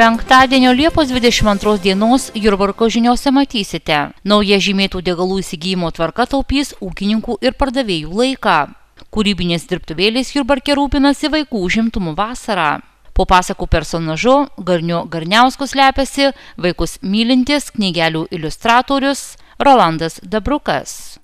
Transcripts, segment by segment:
Penktadienio Liepos 22 dienos Jurbarko žiniuose matysite. Nauja žymėtų degalų įsigijimo tvarka taupys ūkininkų ir pardavėjų laiką. Kūrybinės dirbtuvėlės Jurbarke rūpinasi vaikų užimtumų vasarą. Po pasakų personažu Garniu Garniauskus lepiasi vaikus mylintis knygelių iliustratorius Rolandas Dabrukas.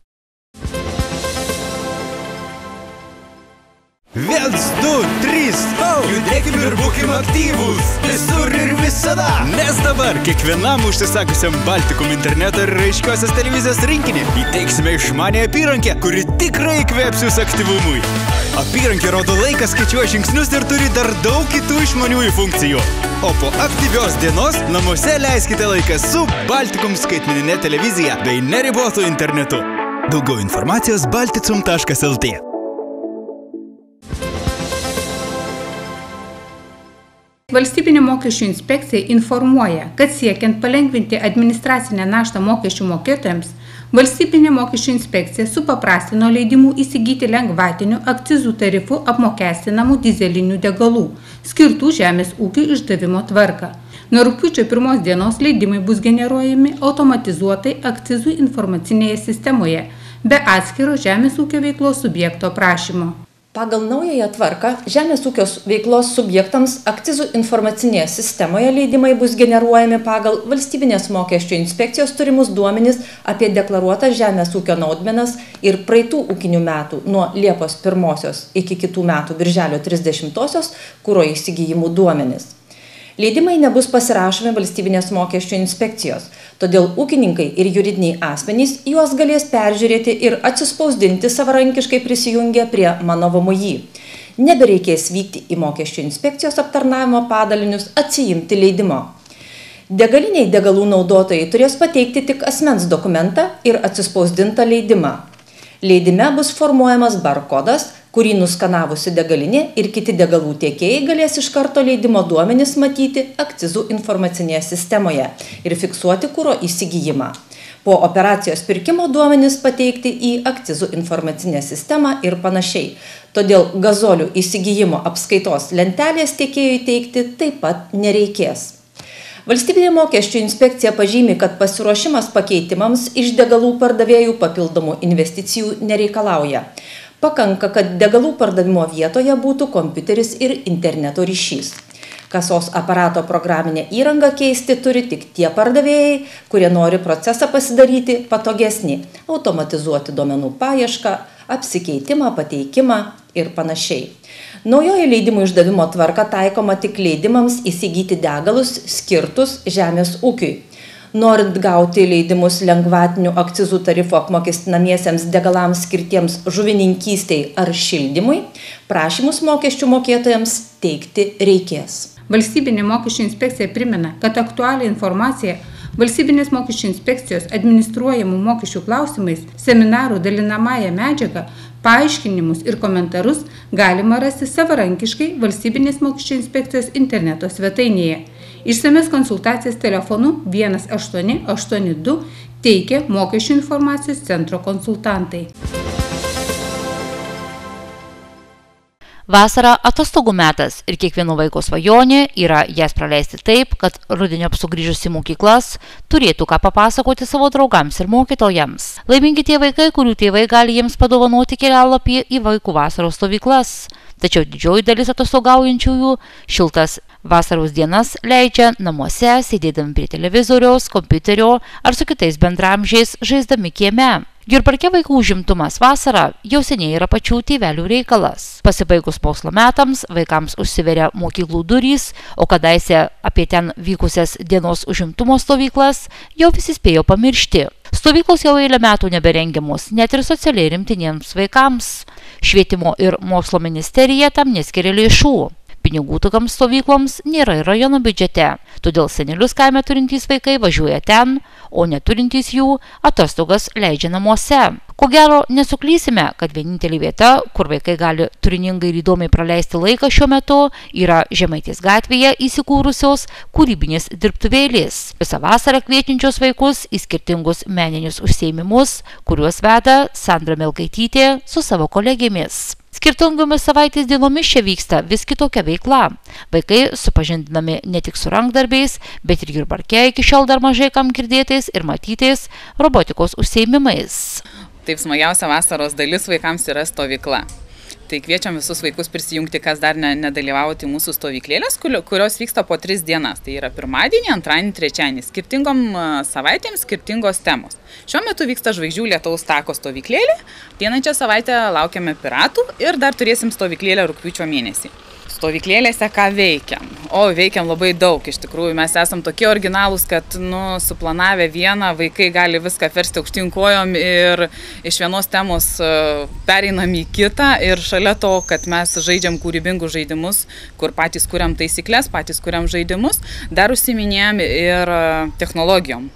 Viens, du, trys, oh! judėkim ir būkim aktyvūs, visur ir visada. Nes dabar kiekvienam užsisakusiam Baltikum interneto ir raiškiosios televizijos rinkinį įteiksime išmanę apyrankę, kuri tikrai įkvėps jūs aktyvumui. Apyrankė rodo laiką, skaičiuoja žingsnius ir turi dar daug kitų išmaniųjų funkcijų. O po aktyvios dienos namuose leiskite laiką su Baltikum skaitmeninė televizija bei neribotu internetu. Daugiau informacijos balticum.lt. Valstybinė mokesčių inspekcija informuoja, kad siekiant palengvinti administracinę naštą mokesčių mokėtojams, Valstybinė mokesčių inspekcija supaprastino leidimų įsigyti lengvatinių akcizų tarifų apmokestinamų dizelinių degalų, skirtų žemės ūkio išdavimo tvarką. Nuo rūpiučio pirmos dienos leidimai bus generuojami automatizuotai akcizų informacinėje sistemoje, be atskiro žemės ūkio veiklos subjekto prašymo. Pagal naująją tvarką žemės ūkio veiklos subjektams akcizų informacinėje sistemoje leidimai bus generuojami pagal valstybinės mokesčių inspekcijos turimus duomenis apie deklaruotas žemės ūkio naudmenas ir praeitų ūkinių metų nuo Liepos 1 iki kitų metų Birželio 30 kūro įsigijimų duomenis. Leidimai nebus pasirašomi valstybinės mokesčių inspekcijos, todėl ūkininkai ir juridiniai asmenys juos galės peržiūrėti ir atsispausdinti savarankiškai prisijungę prie mano VMI. Nebereikės vykti į mokesčių inspekcijos aptarnavimo padalinius atsijimti leidimo. Degaliniai degalų naudotojai turės pateikti tik asmens dokumentą ir atsispausdintą leidimą. Leidime bus formuojamas barkodas, kurį nuskanavusi degalinė ir kiti degalų tiekėjai galės iš karto leidimo duomenis matyti akcizų informacinėje sistemoje ir fiksuoti kūro įsigijimą. Po operacijos pirkimo duomenis pateikti į akcizų informacinę sistemą ir panašiai. Todėl gazolių įsigijimo apskaitos lentelės tiekėjui teikti taip pat nereikės. Valstybinė mokesčių inspekcija pažymi, kad pasiruošimas pakeitimams iš degalų pardavėjų papildomų investicijų nereikalauja. Pakanka, kad degalų pardavimo vietoje būtų kompiuteris ir interneto ryšys. Kasos aparato programinę įrangą keisti turi tik tie pardavėjai, kurie nori procesą pasidaryti patogesnį, automatizuoti duomenų paiešką, apsikeitimą, pateikimą ir panašiai. Naujoji leidimų išdavimo tvarka taikoma tik leidimams įsigyti degalus skirtus žemės ūkiui norint gauti leidimus lengvatinių akcizų tarifų apmokestinamiesiems degalams skirtiems žuvininkystei ar šildymui, prašymus mokesčių mokėtojams teikti reikės. Valstybinė mokesčių inspekcija primena, kad aktualią informaciją Valstybinės mokesčių inspekcijos administruojamų mokesčių klausimais seminarų dalinamąją medžiagą, paaiškinimus ir komentarus galima rasti savarankiškai Valstybinės mokesčių inspekcijos interneto svetainėje Išsames konsultacijas telefonu 1882 teikia Mokesčių informacijos centro konsultantai. Vasara atostogų metas ir kiekvieno vaiko svajonė yra jas praleisti taip, kad rudenio sugrįžus į mokyklas turėtų ką papasakoti savo draugams ir mokytojams. Laimingi tie vaikai, kurių tėvai gali jiems padovanoti kelialapį į vaikų vasaros stovyklas. Tačiau didžioji dalis atostogaujančiųjų šiltas Vasaros dienas leidžia namuose, sėdėdami prie televizoriaus, kompiuterio ar su kitais bendramžiais žaisdami kieme. Jurparke vaikų užimtumas vasarą jau seniai yra pačių tėvelių reikalas. Pasibaigus mokslo metams vaikams užsiveria mokyklų durys, o kadaise apie ten vykusias dienos užimtumo stovyklas jau visi spėjo pamiršti. Stovyklos jau eilę metų neberengiamos net ir socialiai rimtiniems vaikams. Švietimo ir mokslo ministerija tam neskiria lėšų. Pinigų tokioms stovykloms nėra ir rajono biudžete, todėl senelius kaime turintys vaikai važiuoja ten, o neturintys jų atostogas leidžia namuose. Ko gero, nesuklysime, kad vienintelė vieta, kur vaikai gali turiningai ir įdomiai praleisti laiką šiuo metu, yra Žemaitės gatvėje įsikūrusios kūrybinės dirbtuvėlės. Visą vasarą kviečiančios vaikus į skirtingus meninius užsiėmimus, kuriuos veda Sandra Melkaitytė su savo kolegėmis. Skirtingomis savaitės dienomis čia vyksta vis kitokia veikla. Vaikai supažindinami ne tik su rankdarbiais, bet ir jurbarke iki šiol dar mažai kam girdėtais ir matytais robotikos užseimimais. Taip smagiausia vasaros dalis vaikams yra stovykla. Tai kviečiam visus vaikus prisijungti, kas dar ne, nedalyvauti mūsų stovyklėlės, kurios vyksta po tris dienas. Tai yra pirmadienį, antradienį, trečiadienį. Skirtingom savaitėms skirtingos temos. Šiuo metu vyksta žvaigždžių lietaus tako stovyklėlė. Dienančią savaitę laukiame piratų ir dar turėsim stovyklėlę rūpiučio mėnesį stovyklėlėse ką veikiam? O, veikiam labai daug, iš tikrųjų, mes esam tokie originalūs, kad, nu, suplanavę vieną, vaikai gali viską versti aukštinkojom ir iš vienos temos e, pereinam į kitą ir šalia to, kad mes žaidžiam kūrybingus žaidimus, kur patys kuriam taisyklės, patys kuriam žaidimus, dar užsiminėjom ir e, technologijom.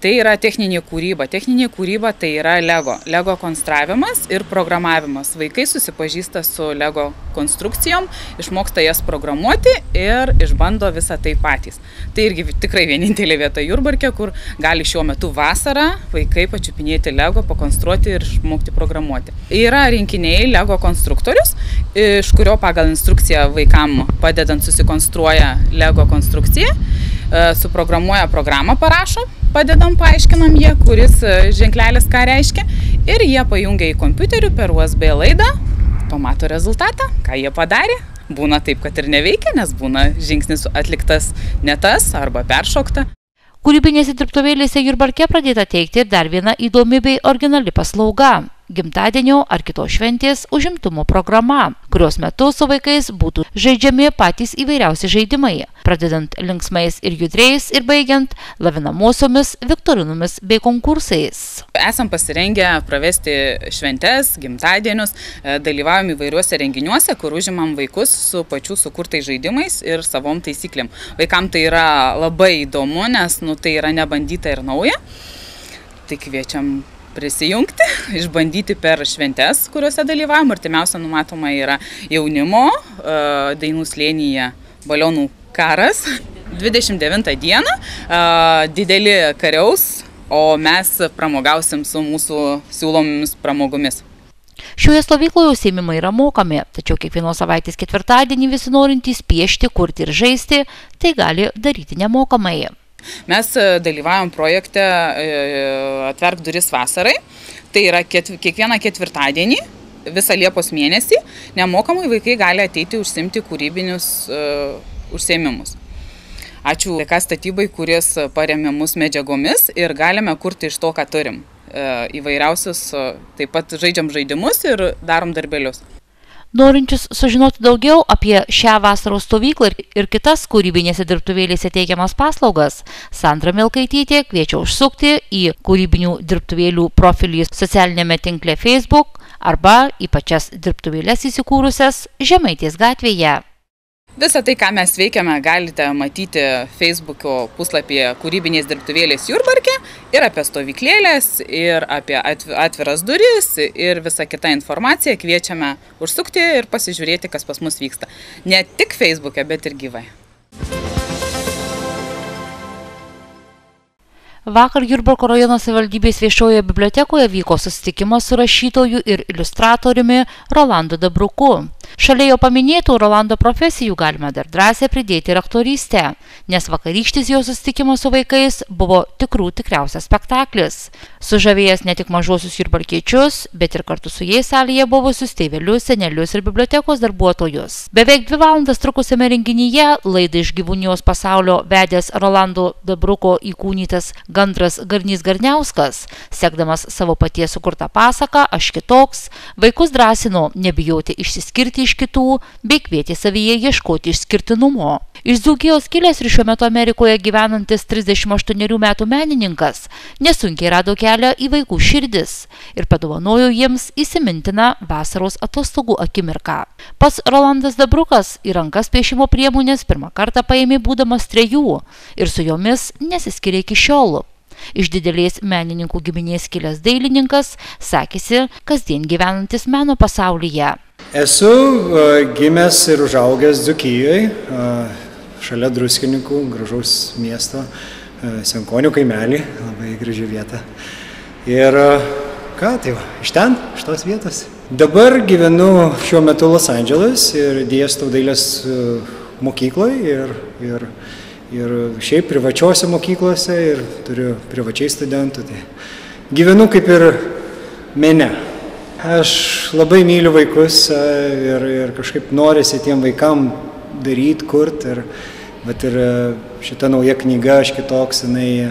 Tai yra techninė kūryba. Techninė kūryba tai yra LEGO. LEGO konstravimas ir programavimas. Vaikai susipažįsta su LEGO konstrukcijom, išmoksta jas programuoti ir išbando visą tai patys. Tai irgi tikrai vienintelė vieta Jurbarke, kur gali šiuo metu vasarą vaikai pačiupinėti LEGO, pakonstruoti ir išmokti programuoti. Yra rinkiniai LEGO konstruktorius, iš kurio pagal instrukciją vaikam padedant susikonstruoja LEGO konstrukciją, e, suprogramuoja programą, parašo padedam, paaiškinam jie, kuris e, ženklelis ką reiškia ir jie pajungia į kompiuterių per USB laidą, pamato rezultatą, ką jie padarė. Būna taip, kad ir neveikia, nes būna žingsnis atliktas ne tas arba peršokta. Kūrybinėse dirbtuvėlėse Jurbarke pradėta teikti ir dar viena įdomi bei originali paslauga gimtadienio ar kitos šventės užimtumo programa, kurios metu su vaikais būtų žaidžiami patys įvairiausi žaidimai, pradedant linksmais ir judriais ir baigiant lavinamosiomis viktorinomis bei konkursais. Esam pasirengę pravesti šventes, gimtadienius, e, dalyvavom įvairiuose renginiuose, kur užimam vaikus su pačių sukurtais žaidimais ir savom taisyklėm. Vaikam tai yra labai įdomu, nes nu, tai yra nebandyta ir nauja. Tai kviečiam prisijungti, išbandyti per šventes, kuriuose dalyvavom. Artimiausia numatoma yra jaunimo e, dainų slėnyje balionų karas. 29 dieną e, dideli kariaus, o mes pramogausim su mūsų siūlomomis pramogomis. Šioje stovykloje užsiemimai yra mokami, tačiau kiekvienos savaitės ketvirtadienį visi norintys piešti, kurti ir žaisti, tai gali daryti nemokamai. Mes e, dalyvavom projekte e, Atverk duris vasarai. Tai yra kiekvieną ketvirtadienį, visą Liepos mėnesį, nemokamai vaikai gali ateiti užsimti kūrybinius uh, užsiemimus. Ačiū LK statybai, kuris paremė mus medžiagomis ir galime kurti iš to, ką turim. Įvairiausius, taip pat žaidžiam žaidimus ir darom darbelius. Norinčius sužinoti daugiau apie šią vasaros stovyklą ir kitas kūrybinėse dirbtuvėlėse teikiamas paslaugas, Sandra Milkaitytė kviečia užsukti į kūrybinių dirbtuvėlių profilį socialinėme tinkle Facebook arba į pačias dirbtuvėlės įsikūrusias Žemaitės gatvėje. Visą tai, ką mes veikiame, galite matyti Facebook'o puslapyje kūrybinės dirbtuvėlės Jurbarke ir apie stovyklėlės, ir apie atviras duris, ir visą kitą informaciją kviečiame užsukti ir pasižiūrėti, kas pas mus vyksta. Ne tik Facebook'e, bet ir gyvai. Vakar Jurbarko rajono savivaldybės viešojoje bibliotekoje vyko susitikimas su rašytoju ir iliustratoriumi Rolandu Dabruku. Šalia jo paminėtų Rolando profesijų galima dar drąsiai pridėti ir aktorystę, nes vakarykštis jo susitikimas su vaikais buvo tikrų tikriausias spektaklis. Sužavėjęs ne tik mažuosius jurbarkiečius, bet ir kartu su jais salėje buvusius tėvelius, senelius ir bibliotekos darbuotojus. Beveik dvi valandas trukusiame renginyje laidą iš gyvūnijos pasaulio vedęs Rolando Dabruko įkūnytas gandras Garnys Garniauskas, sekdamas savo paties sukurtą pasaką Aš kitoks, vaikus drąsino nebijoti išsiskirti iš kitų bei kvietė savyje ieškoti išskirtinumo. Iš Dzūkijos kilęs ir šiuo metu Amerikoje gyvenantis 38 metų menininkas nesunkiai rado kelią į vaikų širdis ir padovanojo jiems įsimintiną vasaros atostogų akimirką. Pats Rolandas Dabrukas į rankas piešimo priemonės pirmą kartą paėmė būdamas trejų ir su jomis nesiskiria iki šiol. Iš didelės menininkų giminės kilęs dailininkas sakėsi kasdien gyvenantis meno pasaulyje. Esu gimęs ir užaugęs Dzukijoje šalia druskininkų, gražaus miesto, e, Senkonių kaimelį, labai graži vieta. Ir ką, tai va, iš ten, iš tos vietos Dabar gyvenu šiuo metu Los Andželas ir dėstau dailės e, mokykloje ir, ir, ir šiaip privačiose mokyklose ir turiu privačiai studentų. Tai gyvenu kaip ir mene. Aš labai myliu vaikus ir, ir kažkaip norisi tiem vaikam daryti, kurti. Ir, bet ir šita nauja knyga, aš kitoks, jinai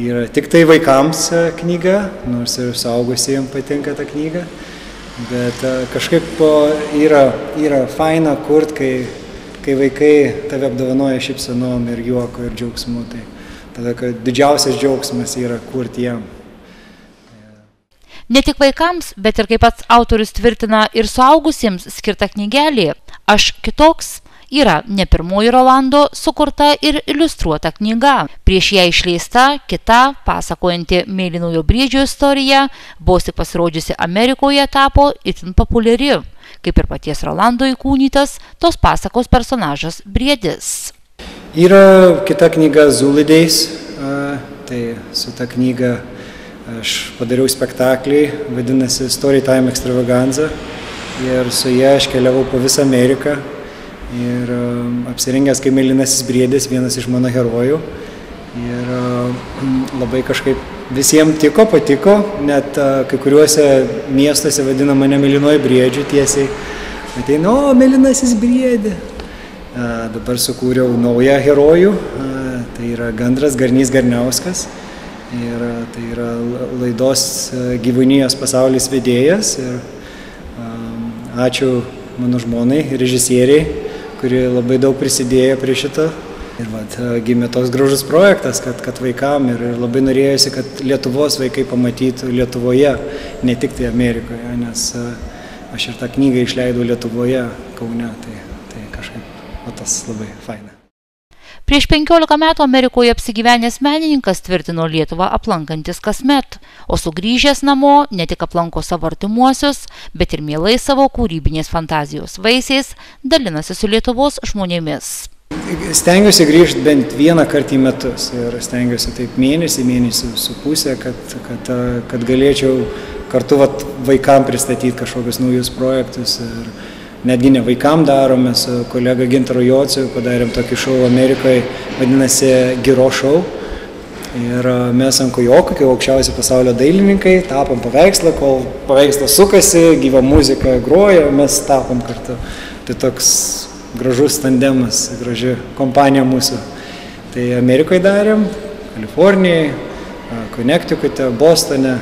yra tik tai vaikams knyga, nors ir suaugusiems patinka ta knyga. Bet kažkaip yra, yra faina kurt, kai, kai vaikai tave apdovanoja šypsenom ir juoko ir džiaugsmu. Tai tada, kad didžiausias džiaugsmas yra kurti jam. Ne tik vaikams, bet ir kaip pats autorius tvirtina ir suaugusiems skirta knygelė Aš kitoks yra ne pirmoji Rolando sukurta ir iliustruota knyga. Prieš ją išleista kita, pasakojanti Mėlynojo briedžio istoriją, vos tik pasirodžiusi Amerikoje tapo itin populiari, kaip ir paties Rolando įkūnytas tos pasakos personažas Briedis. Yra kita knyga Zulidėjs, tai su ta knyga aš padariau spektaklį, vadinasi Storytime Extravaganza ir su ja aš keliavau po visą Ameriką ir um, apsirengęs kaip mėlynasis briedis, vienas iš mano herojų. Ir um, labai kažkaip visiems tiko, patiko, net uh, kai kuriuose miestuose vadina mane mėlynoji briedžių tiesiai. Ateina, o mėlynasis briedė. Dabar sukūriau naują herojų, tai yra gandras Garnys Garniauskas. Ir tai yra laidos gyvūnijos pasaulis vedėjas. Ir um, ačiū mano žmonai, režisieriai, kuri labai daug prisidėjo prie šito. Ir vat, gimė toks gražus projektas, kad, kad vaikam ir, ir labai norėjusi, kad Lietuvos vaikai pamatytų Lietuvoje, ne tik tai Amerikoje, nes aš ir tą knygą išleidau Lietuvoje, Kaune, tai, tai kažkaip o tas labai faina. Prieš 15 metų Amerikoje apsigyvenęs menininkas tvirtino Lietuvą aplankantis kasmet, o sugrįžęs namo ne tik aplanko savo artimuosius, bet ir mielai savo kūrybinės fantazijos vaisiais dalinasi su Lietuvos žmonėmis. Stengiuosi grįžti bent vieną kartą į metus ir stengiuosi taip mėnesį, mėnesį su pusė, kad, kad, kad galėčiau kartu vat, vaikam pristatyti kažkokius naujus projektus. Ir, netgi ne vaikam darome, su kolega Gintaru Jociu padarėm tokį šou Amerikoje, vadinasi Giro šou. Ir mes ant kojokų, kai aukščiausi pasaulio dailininkai, tapom paveikslą, kol paveikslas sukasi, gyva muzika groja, mes tapom kartu. Tai toks gražus tandemas, graži kompanija mūsų. Tai Amerikoje darėm, Kalifornijai, Connecticute, Bostone,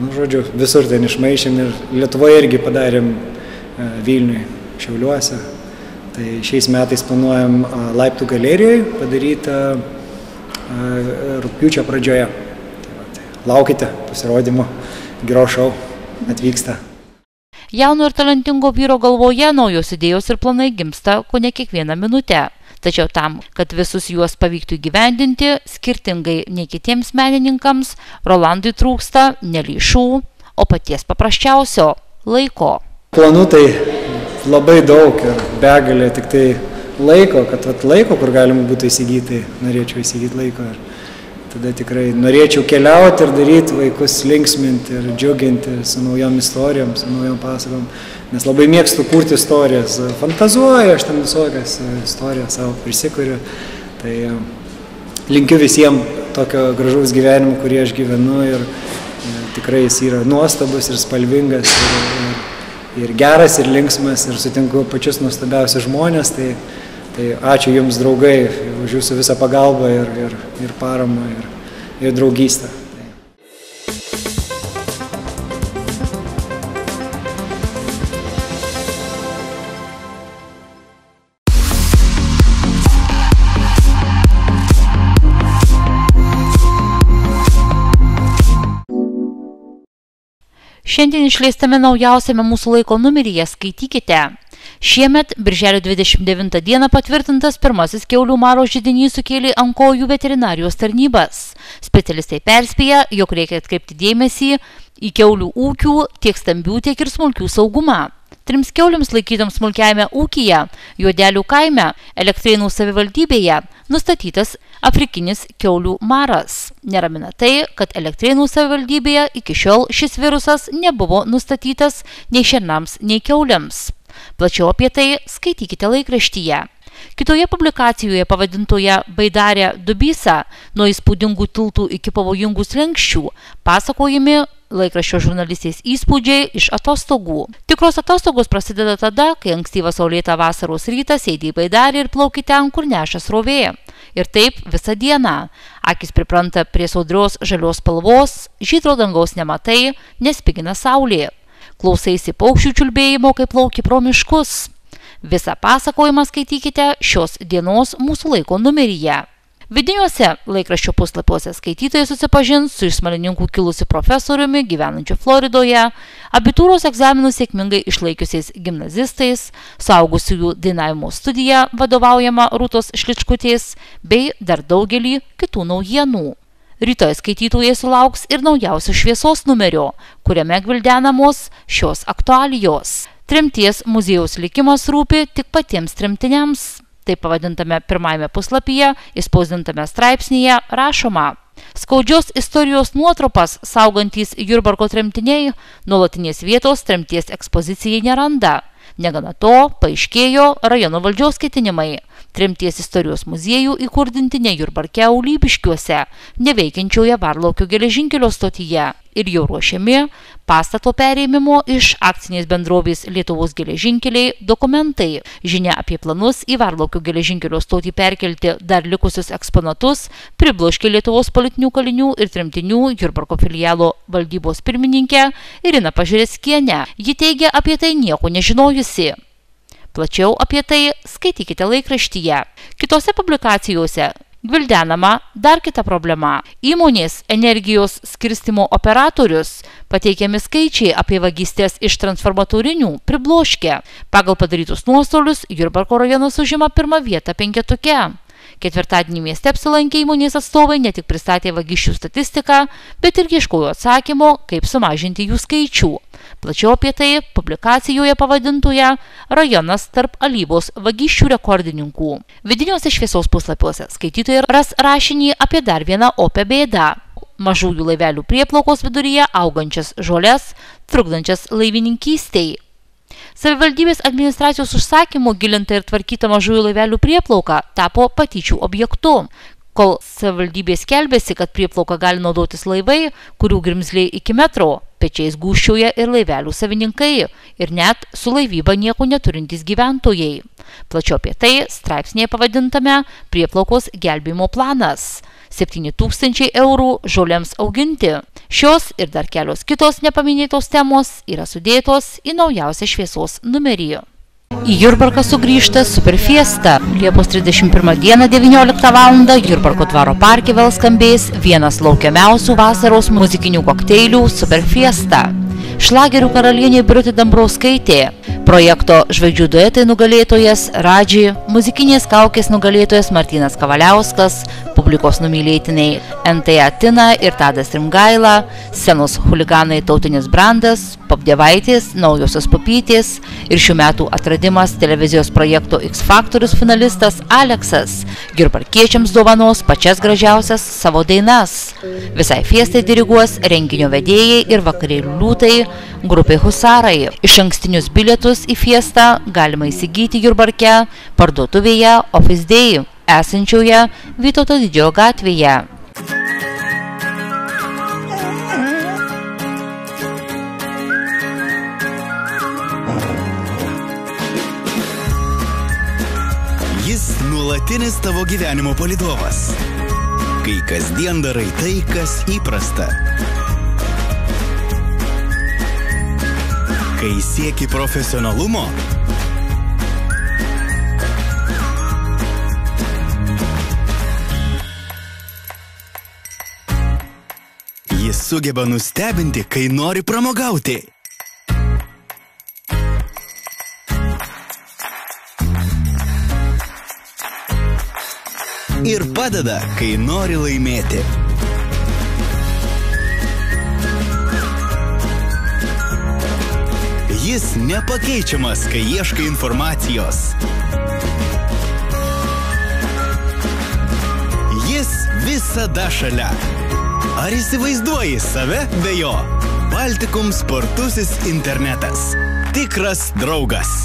nu, žodžiu, visur ten išmaišėm ir Lietuvoje irgi padarėm Vilniui, Šiauliuose. Tai šiais metais planuojam Laiptų galerijoje padaryti rūpiučio pradžioje. Tai va, tai laukite pasirodymo, gero šau atvyksta. Jauno ir talentingo vyro galvoje naujos idėjos ir planai gimsta ko ne kiekvieną minutę. Tačiau tam, kad visus juos pavyktų įgyvendinti, skirtingai nei kitiems menininkams, Rolandui trūksta ne lėšų, o paties paprasčiausio - laiko. Planų tai labai daug ir begalė, tik tai laiko, kad vat, laiko, kur galima būtų įsigyti, norėčiau įsigyti laiko. Ir tada tikrai norėčiau keliauti ir daryti vaikus linksminti ir džiuginti su naujom istorijom, su naujom pasakom. Nes labai mėgstu kurti istorijas. Fantazuoju, aš ten visokias istorijas savo prisikuriu. Tai e, linkiu visiems tokio gražaus gyvenimo, kurį aš gyvenu ir, ir tikrai jis yra nuostabus ir spalvingas. Ir, ir, ir geras, ir linksmas, ir sutinku pačius nuostabiausius žmonės. Tai, tai ačiū Jums, draugai, už Jūsų visą pagalbą ir, ir, ir paramą ir, ir draugystę. Šiandien išleistame naujausiame mūsų laiko numeryje skaitykite. Šiemet, birželio 29 dieną patvirtintas pirmasis keulių maro žydinys sukėlė ant kojų veterinarijos tarnybas. Specialistai perspėja, jog reikia atkreipti dėmesį į keulių ūkių tiek stambių, tiek ir smulkių saugumą. Trims keuliams laikytams smulkiajame ūkyje, Juodelių kaime, Elektrėnų savivaldybėje nustatytas afrikinis keulių maras. Neramina tai, kad Elektrėnų savivaldybėje iki šiol šis virusas nebuvo nustatytas nei šiandams, nei keuliams. Plačiau apie tai skaitykite laikraštyje. Kitoje publikacijoje pavadintoje Baidarė Dubysa nuo įspūdingų tiltų iki pavojingų slengščių pasakojami laikraščio žurnalistės įspūdžiai iš atostogų. Tikros atostogos prasideda tada, kai ankstyvą saulėtą vasaros rytą sėdi į baidarį ir plauki ten, kur neša srovė. Ir taip visą dieną. Akis pripranta prie saudrios žalios spalvos, žydro dangaus nematai, nespigina saulė. Klausaisi paukščių čiulbėjimo, kai plauki pro miškus. Visą pasakojimą skaitykite šios dienos mūsų laiko numeryje. Vidiniuose laikraščio puslapiuose skaitytojai susipažins su iš smalininkų kilusiu profesoriumi gyvenančiu Floridoje, abitūros egzaminus sėkmingai išlaikiusiais gimnazistais, saugusiųjų dainavimo studiją vadovaujama Rūtos Šličkutės bei dar daugelį kitų naujienų. Rytoj skaitytojai sulauks ir naujausio šviesos numerio, kuriame gvildenamos šios aktualijos. Tremties muziejaus likimas rūpi tik patiems tremtiniams. Taip pavadintame pirmajame puslapyje, įspausdintame straipsnėje, rašoma. Skaudžios istorijos nuotrupas saugantys Jurbarko tremtiniai nuolatinės vietos tremties ekspozicijai neranda. Negana to, paaiškėjo rajono valdžios ketinimai tremties istorijos muziejų įkurdinti ne Jurbarke, o Lybiškiuose, neveikiančioje Varlaukio geležinkelio stotyje ir jau ruošiami pastato perėmimo iš akcinės bendrovės Lietuvos geležinkeliai dokumentai. Žinia apie planus į Varlaukio geležinkelio stotį perkelti dar likusius eksponatus pribloškė Lietuvos politinių kalinių ir tremtinių Jurbarko filialo valdybos pirmininkė Irina Pažiūrėskienė. Ji teigia apie tai nieko nežinojusi. Plačiau apie tai skaitykite laikraštyje. Kitose publikacijose Gvildenama dar kita problema. Įmonės energijos skirstimo operatorius pateikiami skaičiai apie vagystės iš transformatorinių pribloškė. Pagal padarytus nuostolius Jurbarko rajonas užima pirmą vietą penketuke. Ketvirtadienį mieste apsilankė įmonės atstovai ne tik pristatė vagysčių statistiką, bet ir ieškojo atsakymo, kaip sumažinti jų skaičių. Plačiau apie tai publikacijoje pavadintoje Rajonas tarp alybos vagysčių rekordininkų. Vidiniuose šviesos puslapiuose skaitytojai ras rašinį apie dar vieną opę bėdą mažųjų laivelių prieplaukos viduryje augančias žolės, trukdančias laivininkystei. Savivaldybės administracijos užsakymų gilinta ir tvarkyta mažųjų laivelių prieplauka tapo patyčių objektu. Kol savivaldybė skelbėsi, kad prieplauką gali naudotis laivai, kurių grimzliai iki metro, pečiais gūščioje ir laivelių savininkai ir net su laivyba nieko neturintys gyventojai. Plačiau apie tai straipsnėje pavadintame prieplaukos gelbimo planas. 7 tūkstančiai eurų žolėms auginti. Šios ir dar kelios kitos nepaminėtos temos yra sudėtos į naujausią šviesos numerį. Į Jurbarką sugrįžta Super Fiesta. Liepos 31 dieną 19 val. Jurbarko dvaro parke vėl skambės vienas laukiamiausių vasaros muzikinių kokteilių Super Fiesta. Šlagerių karalienė Birutė Dambrauskaitė, projekto Žvaigždžių duetai nugalėtojas Radži, muzikinės kaukės nugalėtojas Martinas Kavaliauskas, publikos numylėtiniai NT Atina ir Tadas Rimgaila, senos huliganai Tautinis Brandas, Popdėvaitės, Naujosios Papytės ir šių metų atradimas televizijos projekto X Factorius finalistas Aleksas Girparkiečiams dovanos pačias gražiausias savo dainas. Visai fiestai diriguos renginio vedėjai ir vakarėlių liūtai grupė Husarai. Iš ankstinius bilietus į fiestą galima įsigyti Jurbarke parduotuvėje Office Day esančioje Vytauto didžiojo gatvėje. Jis nuolatinis tavo gyvenimo palidovas. Kai kasdien darai tai, kas įprasta. Kai sieki profesionalumo Jis sugeba nustebinti, kai nori pramogauti. Ir padeda, kai nori laimėti. Jis nepakeičiamas, kai ieškai informacijos. Jis visada šalia. Ar įsivaizduoji save be jo? Baltikum spartusis internetas. Tikras draugas.